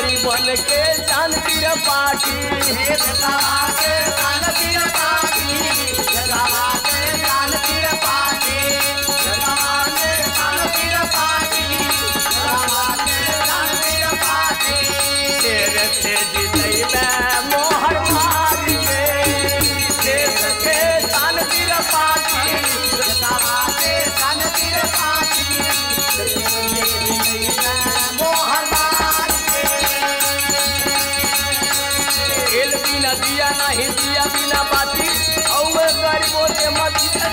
के जान तीर पाठी तेरे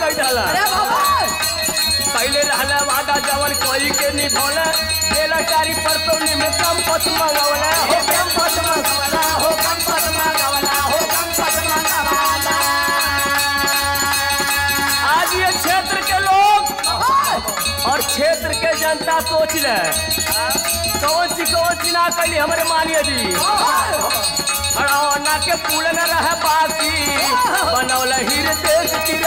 रहलन उ डाला पहले रहला वादा जवन कोई के निभौले देला कारी परसौनी में कम पत मंगवले। हो कम पत मंगवला हो कम पत मंगवला हो कम पत मंगवला। आज ये क्षेत्र के लोग और क्षेत्र के जनता सोच ले कौन सी कौन सी ना कैली हमारे मानिए जी। खड़ौना के पूर्ण रह बासी बनौल हीर देश तीर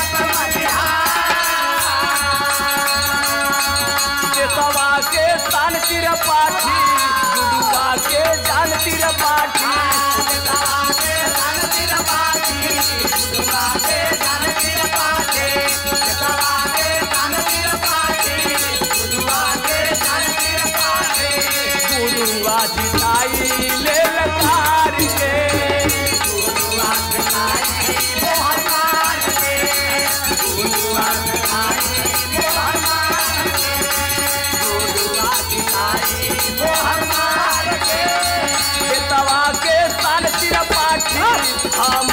पाठी गुडुआ के जानती रे पाठी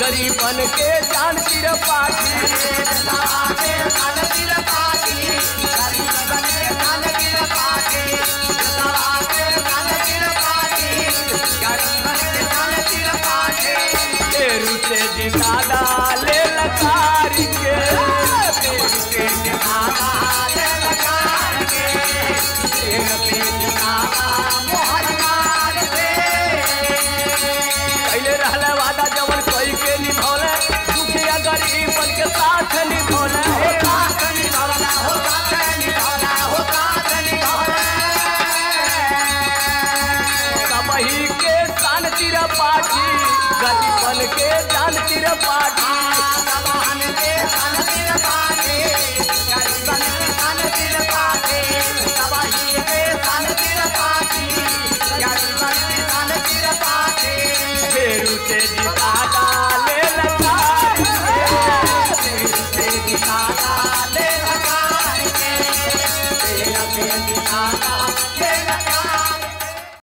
गरीबन के जान तीर पाठी। तेरी आला।